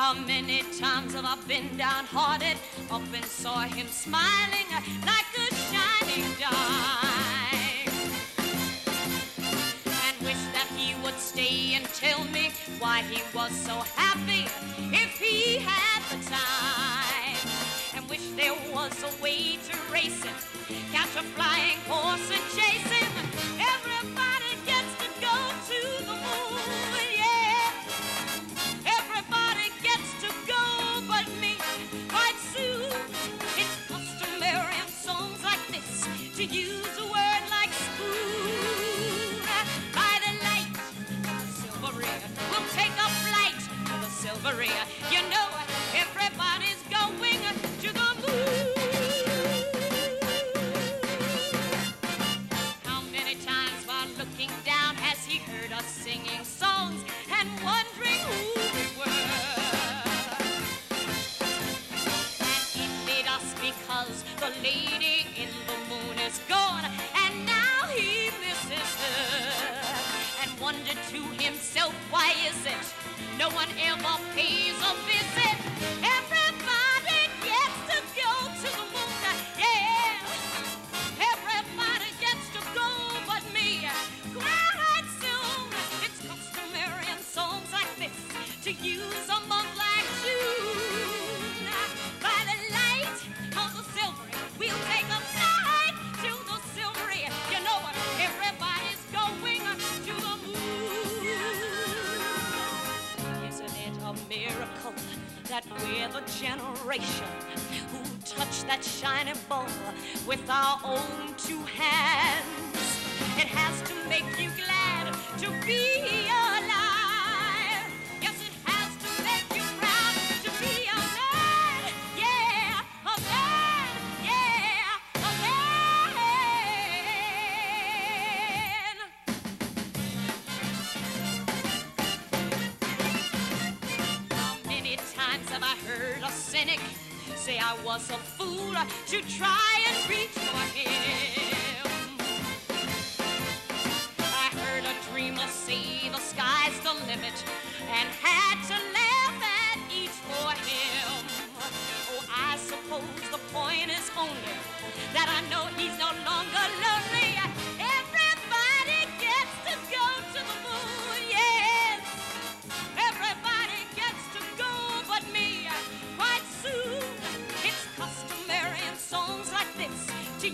How many times have I been downhearted and saw him smiling like a shining dime? And wish that he would stay and tell me why he was so happy if he had the time. And wish there was a way to race him, catch a flying horse and chase him. Everybody to use a word like spoon. By the light of the silver ear, we'll take a flight to the silver ear. You know, everybody's going to the moon. How many times while looking down has he heard us singing songs and wondering who we were? And it made us because the lady And wondered to himself, why is it no one ever pays a visit? Everybody gets to go to the moon, yeah. Everybody gets to go but me. Quite soon, it's customary in songs like this to use miracle that we're the generation who touched that shining ball with our own two cynic say I was a fool to try and reach for him?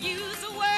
use the word.